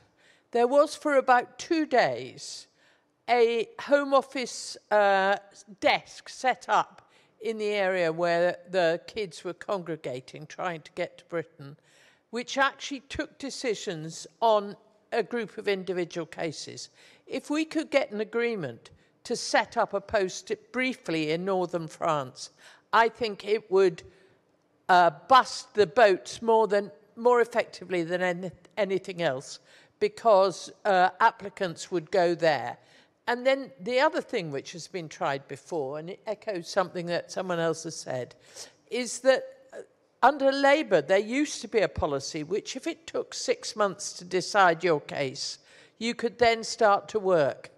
there was for about two days a Home Office uh, desk set up in the area where the kids were congregating, trying to get to Britain, which actually took decisions on a group of individual cases. If we could get an agreement to set up a post briefly in northern France, I think it would uh, bust the boats more than more effectively than any, anything else because uh, applicants would go there. And then the other thing which has been tried before, and it echoes something that someone else has said, is that under Labour, there used to be a policy which, if it took six months to decide your case, you could then start to work.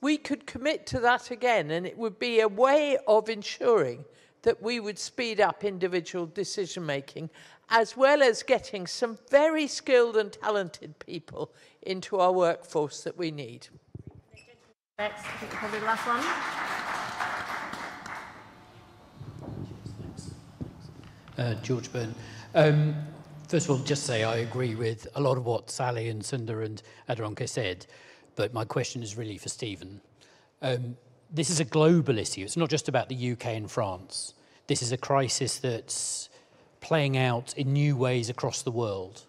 We could commit to that again, and it would be a way of ensuring that we would speed up individual decision making as well as getting some very skilled and talented people into our workforce that we need. Next, I think probably the last one. Uh, George Byrne. Um, first of all, just say I agree with a lot of what Sally and Sunder and Aderonke said, but my question is really for Stephen. Um, this is a global issue. It's not just about the UK and France. This is a crisis that's playing out in new ways across the world.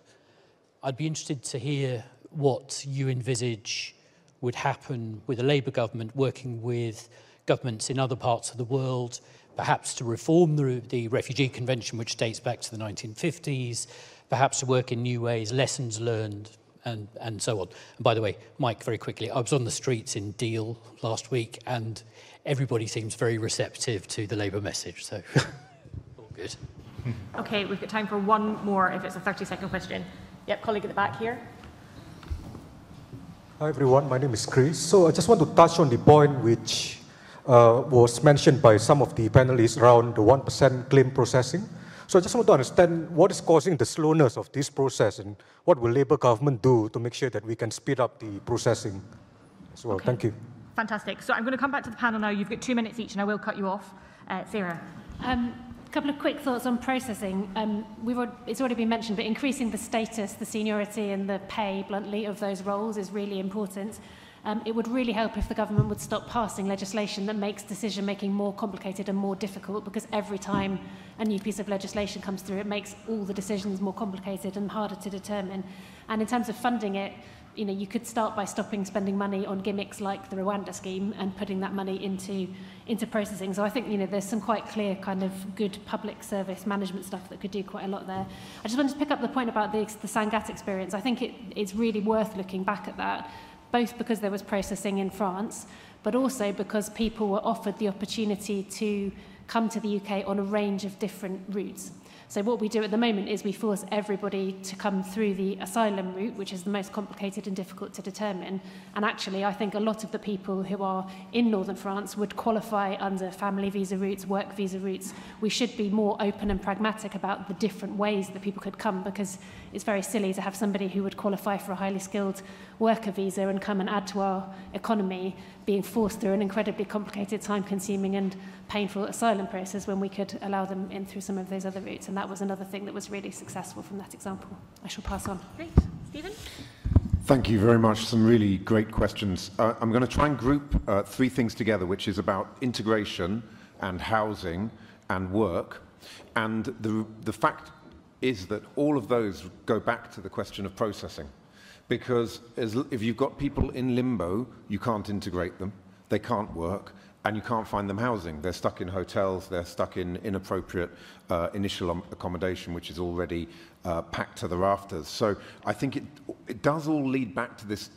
I'd be interested to hear what you envisage would happen with a Labour government working with governments in other parts of the world, perhaps to reform the, the Refugee Convention, which dates back to the 1950s, perhaps to work in new ways, lessons learned, and, and so on. And by the way, Mike, very quickly, I was on the streets in Deal last week, and everybody seems very receptive to the Labour message, so all good. Okay, we've got time for one more if it's a 30 second question. Yep, colleague at the back here. Hi everyone, my name is Chris. So I just want to touch on the point which uh, was mentioned by some of the panelists around the 1% claim processing. So I just want to understand what is causing the slowness of this process and what will Labour government do to make sure that we can speed up the processing as well. Okay. Thank you. Fantastic. So I'm going to come back to the panel now. You've got two minutes each and I will cut you off. Uh, Sarah. Um, a couple of quick thoughts on processing. Um, we've already, it's already been mentioned, but increasing the status, the seniority and the pay, bluntly, of those roles is really important. Um, it would really help if the government would stop passing legislation that makes decision making more complicated and more difficult because every time a new piece of legislation comes through, it makes all the decisions more complicated and harder to determine. And in terms of funding it, you know, you could start by stopping spending money on gimmicks like the Rwanda scheme and putting that money into into processing. So I think you know there's some quite clear kind of good public service management stuff that could do quite a lot there. I just wanted to pick up the point about the, the Sangatte experience. I think it, it's really worth looking back at that, both because there was processing in France, but also because people were offered the opportunity to come to the UK on a range of different routes. So what we do at the moment is we force everybody to come through the asylum route, which is the most complicated and difficult to determine. And actually, I think a lot of the people who are in northern France would qualify under family visa routes, work visa routes. We should be more open and pragmatic about the different ways that people could come because it's very silly to have somebody who would qualify for a highly skilled worker visa and come and add to our economy being forced through an incredibly complicated, time-consuming and painful asylum process when we could allow them in through some of those other routes. And that was another thing that was really successful from that example. I shall pass on. Great. Stephen? Thank you very much. Some really great questions. Uh, I'm going to try and group uh, three things together, which is about integration and housing and work. And the, the fact is that all of those go back to the question of processing. Because as, if you've got people in limbo, you can't integrate them, they can't work, and you can't find them housing. They're stuck in hotels, they're stuck in inappropriate uh, initial accommodation, which is already uh, packed to the rafters. So I think it, it does all lead back to this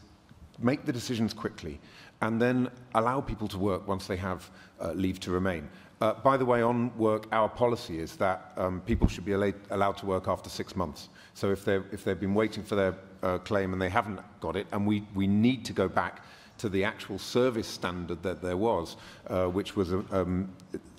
make the decisions quickly and then allow people to work once they have uh, leave to remain. Uh, by the way, on work, our policy is that um, people should be allowed to work after six months. So if, if they've been waiting for their uh, claim and they haven't got it, and we, we need to go back to the actual service standard that there was, uh, which was um,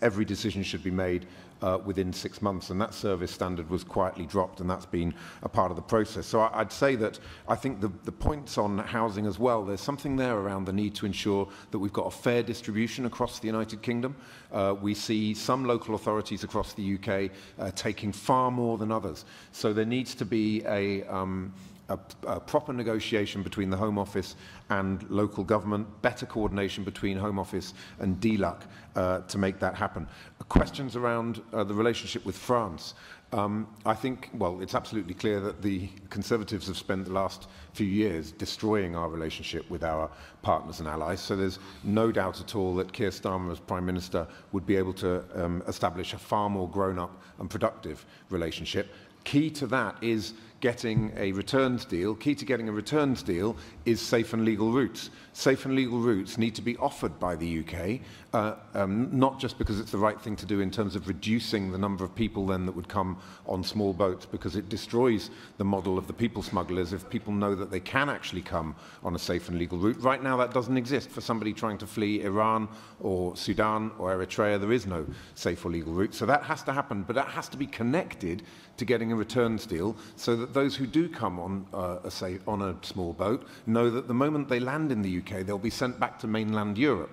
every decision should be made uh, within six months, and that service standard was quietly dropped, and that's been a part of the process. So I, I'd say that I think the, the points on housing as well, there's something there around the need to ensure that we've got a fair distribution across the United Kingdom. Uh, we see some local authorities across the UK uh, taking far more than others. So there needs to be a... Um, a, a proper negotiation between the Home Office and local government, better coordination between Home Office and DLUC uh, to make that happen. Questions around uh, the relationship with France. Um, I think, well, it's absolutely clear that the Conservatives have spent the last few years destroying our relationship with our partners and allies. So there's no doubt at all that Keir Starmer as Prime Minister would be able to um, establish a far more grown-up and productive relationship. Key to that is getting a returns deal, key to getting a returns deal is safe and legal routes. Safe and legal routes need to be offered by the UK, uh, um, not just because it's the right thing to do in terms of reducing the number of people then that would come on small boats, because it destroys the model of the people smugglers if people know that they can actually come on a safe and legal route. Right now that doesn't exist. For somebody trying to flee Iran or Sudan or Eritrea, there is no safe or legal route. So that has to happen, but that has to be connected to getting a returns deal so that those who do come on, uh, a, say, on a small boat know that the moment they land in the UK, they'll be sent back to mainland Europe.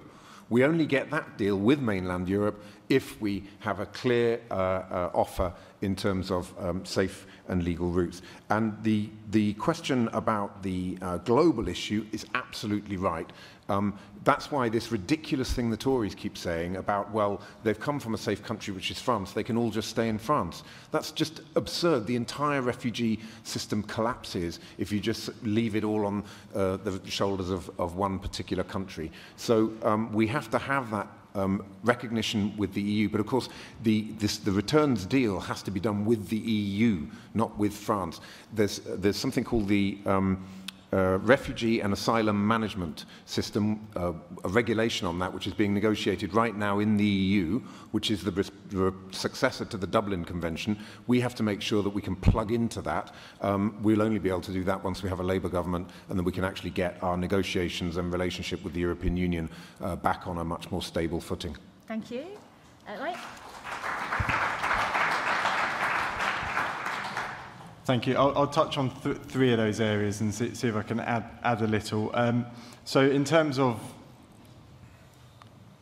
We only get that deal with mainland Europe if we have a clear uh, uh, offer in terms of um, safe and legal routes. And the, the question about the uh, global issue is absolutely right. Um, that's why this ridiculous thing the Tories keep saying about, well, they've come from a safe country, which is France, they can all just stay in France. That's just absurd. The entire refugee system collapses if you just leave it all on uh, the shoulders of, of one particular country. So um, we have to have that um, recognition with the EU. But of course, the, this, the returns deal has to be done with the EU, not with France. There's, there's something called the um, uh, refugee and asylum management system, uh, a regulation on that, which is being negotiated right now in the EU, which is the, successor to the Dublin Convention. We have to make sure that we can plug into that. Um, we'll only be able to do that once we have a Labour government and then we can actually get our negotiations and relationship with the European Union uh, back on a much more stable footing. Thank you. Uh? Thank you. I'll, I'll touch on th three of those areas and see, see if I can add, add a little. Um, so in terms of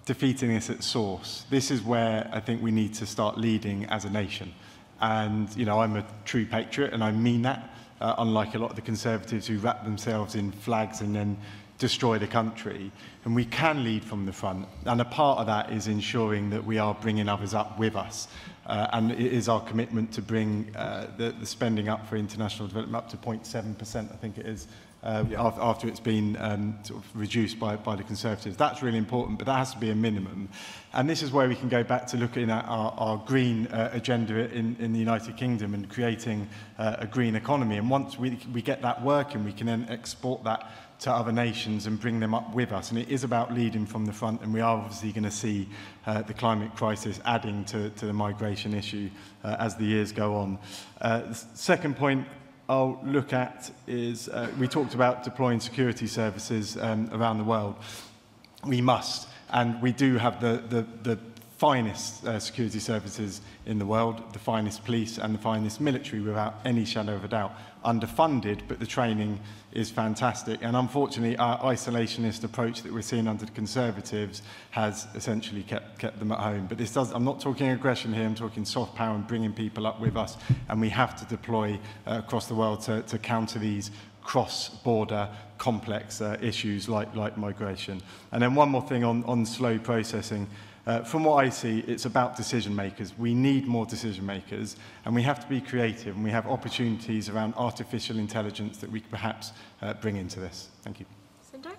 defeating this at source, this is where I think we need to start leading as a nation. And, you know, I'm a true patriot and I mean that, uh, unlike a lot of the Conservatives who wrap themselves in flags and then destroy the country. And we can lead from the front. And a part of that is ensuring that we are bringing others up with us. Uh, and it is our commitment to bring uh, the, the spending up for international development up to 0.7%, I think it is, um, yeah. after it's been um, sort of reduced by, by the Conservatives. That's really important, but that has to be a minimum. And this is where we can go back to looking at our, our green uh, agenda in, in the United Kingdom and creating uh, a green economy. And once we, we get that working, we can then export that to other nations and bring them up with us. And it is about leading from the front, and we are obviously going to see uh, the climate crisis adding to, to the migration issue uh, as the years go on. Uh, the second point I'll look at is uh, we talked about deploying security services um, around the world. We must, and we do have the, the, the finest uh, security services in the world, the finest police and the finest military without any shadow of a doubt. Underfunded, but the training is fantastic. And unfortunately, our isolationist approach that we're seeing under the Conservatives has essentially kept, kept them at home. But this does, I'm not talking aggression here, I'm talking soft power and bringing people up with us. And we have to deploy uh, across the world to, to counter these cross-border complex uh, issues like, like migration. And then one more thing on, on slow processing. Uh, from what I see, it's about decision makers. We need more decision makers, and we have to be creative, and we have opportunities around artificial intelligence that we could perhaps uh, bring into this. Thank you. Sindar?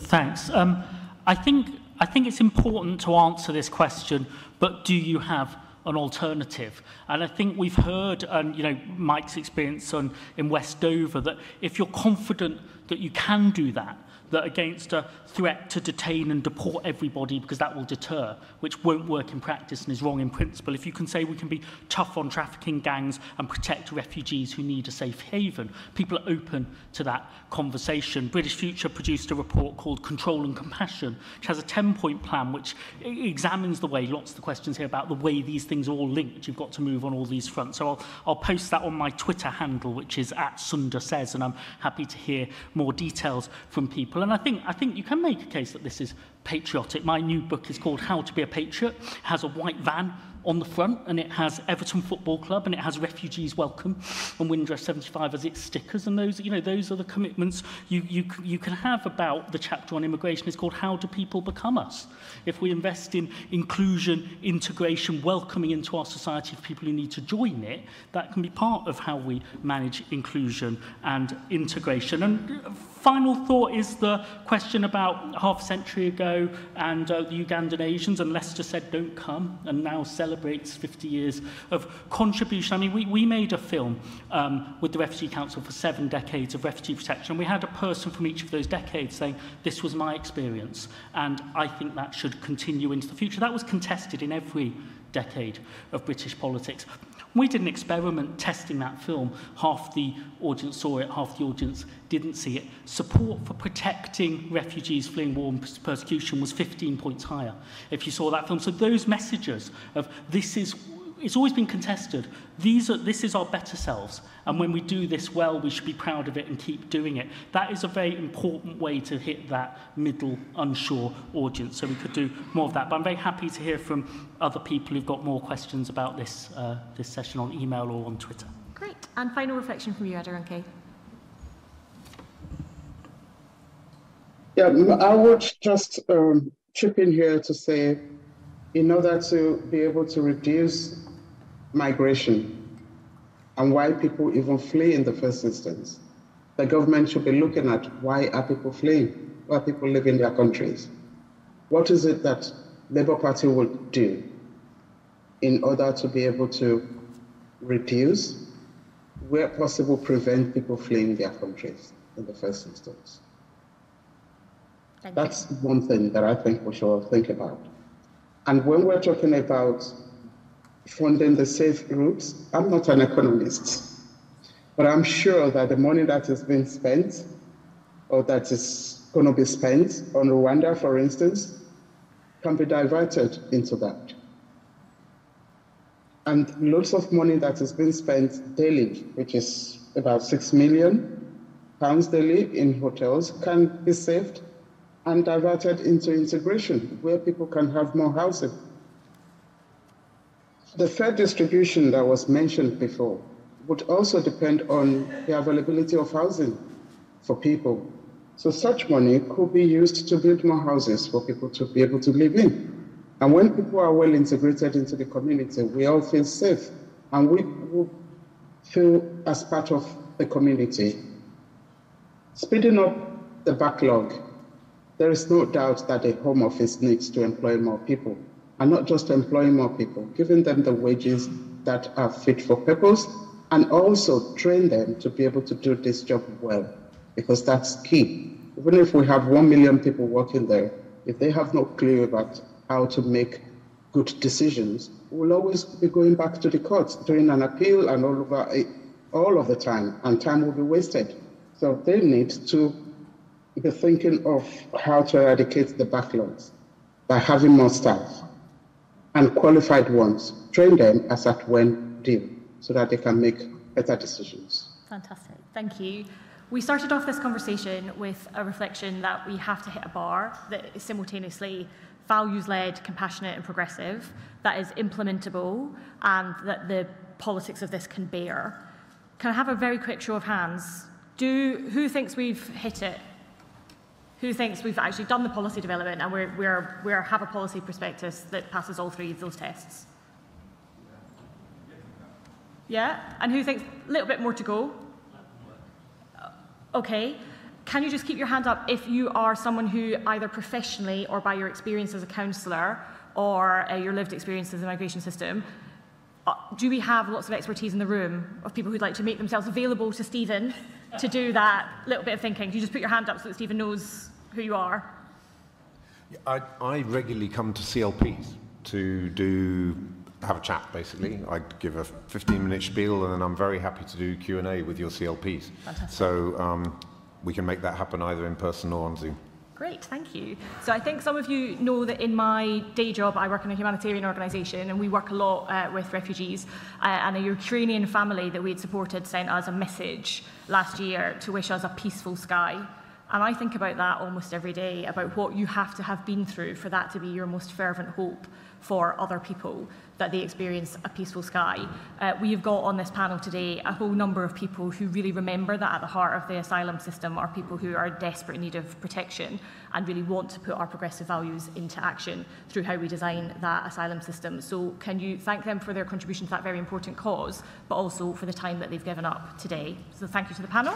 Thanks. Um, I, think, I think it's important to answer this question, but do you have an alternative. And I think we've heard, and um, you know, Mike's experience on, in West Dover, that if you're confident that you can do that, that against a threat to detain and deport everybody because that will deter, which won't work in practice and is wrong in principle. If you can say we can be tough on trafficking gangs and protect refugees who need a safe haven, people are open to that conversation. British Future produced a report called Control and Compassion, which has a 10-point plan which examines the way, lots of the questions here about the way these things are all linked. You've got to move on all these fronts. So I'll, I'll post that on my Twitter handle, which is at Sunder Says, and I'm happy to hear more details from people. And I think, I think you can make a case that this is patriotic. My new book is called How to be a Patriot. It has a white van on the front and it has Everton Football Club and it has Refugees Welcome and Windrush 75 as its stickers and those you know those are the commitments you you you can have about the chapter on immigration It's called how do people become us if we invest in inclusion integration welcoming into our society of people who need to join it that can be part of how we manage inclusion and integration and final thought is the question about half a century ago and uh, the Ugandan Asians and Leicester said don't come and now celebrates 50 years of contribution. I mean, we, we made a film um, with the Refugee Council for seven decades of refugee protection. We had a person from each of those decades saying, this was my experience and I think that should continue into the future. That was contested in every decade of British politics. We did an experiment testing that film. Half the audience saw it, half the audience didn't see it. Support for protecting refugees fleeing war and persecution was 15 points higher if you saw that film. So those messages of this is it's always been contested. These are, this is our better selves. And when we do this well, we should be proud of it and keep doing it. That is a very important way to hit that middle, unsure audience. So we could do more of that. But I'm very happy to hear from other people who've got more questions about this, uh, this session on email or on Twitter. Great. And final reflection from you, Aderonke. Yeah, I would just um, chip in here to say, in order to be able to reduce migration and why people even flee in the first instance. The government should be looking at why are people fleeing? Why are people leaving their countries? What is it that Labour Party will do in order to be able to reduce, where possible, prevent people fleeing their countries in the first instance? Thank That's you. one thing that I think we should think about. And when we're talking about funding the safe routes. I'm not an economist, but I'm sure that the money that is being spent or that is going to be spent on Rwanda, for instance, can be diverted into that. And lots of money that is being spent daily, which is about six million pounds daily in hotels, can be saved and diverted into integration, where people can have more housing. The fair distribution that was mentioned before would also depend on the availability of housing for people. So such money could be used to build more houses for people to be able to live in. And when people are well integrated into the community, we all feel safe and we feel as part of the community. Speeding up the backlog, there is no doubt that the Home Office needs to employ more people and not just employing more people, giving them the wages that are fit for purpose, and also train them to be able to do this job well, because that's key. Even if we have one million people working there, if they have no clue about how to make good decisions, we'll always be going back to the courts, doing an appeal and all over eh, all of the time, and time will be wasted. So they need to be thinking of how to eradicate the backlogs by having more staff and qualified ones, train them as at when due so that they can make better decisions. Fantastic. Thank you. We started off this conversation with a reflection that we have to hit a bar that is simultaneously values led, compassionate, and progressive, that is implementable, and that the politics of this can bear. Can I have a very quick show of hands? Do, who thinks we've hit it who thinks we've actually done the policy development and we're, we're, we have a policy prospectus that passes all three of those tests? Yeah? And who thinks a little bit more to go? Okay. Can you just keep your hand up if you are someone who either professionally or by your experience as a counsellor or uh, your lived experience in the migration system, uh, do we have lots of expertise in the room of people who'd like to make themselves available to Stephen to do that little bit of thinking? Do you just put your hand up so that Stephen knows who you are. I, I regularly come to CLPs to do have a chat basically. I give a 15 minute spiel and then I'm very happy to do Q&A with your CLPs. Fantastic. So um, we can make that happen either in person or on Zoom. Great, thank you. So I think some of you know that in my day job I work in a humanitarian organisation and we work a lot uh, with refugees uh, and a Ukrainian family that we had supported sent us a message last year to wish us a peaceful sky. And I think about that almost every day, about what you have to have been through for that to be your most fervent hope for other people that they experience a peaceful sky. Uh, we have got on this panel today a whole number of people who really remember that at the heart of the asylum system are people who are desperate in need of protection and really want to put our progressive values into action through how we design that asylum system. So can you thank them for their contribution to that very important cause, but also for the time that they've given up today. So thank you to the panel.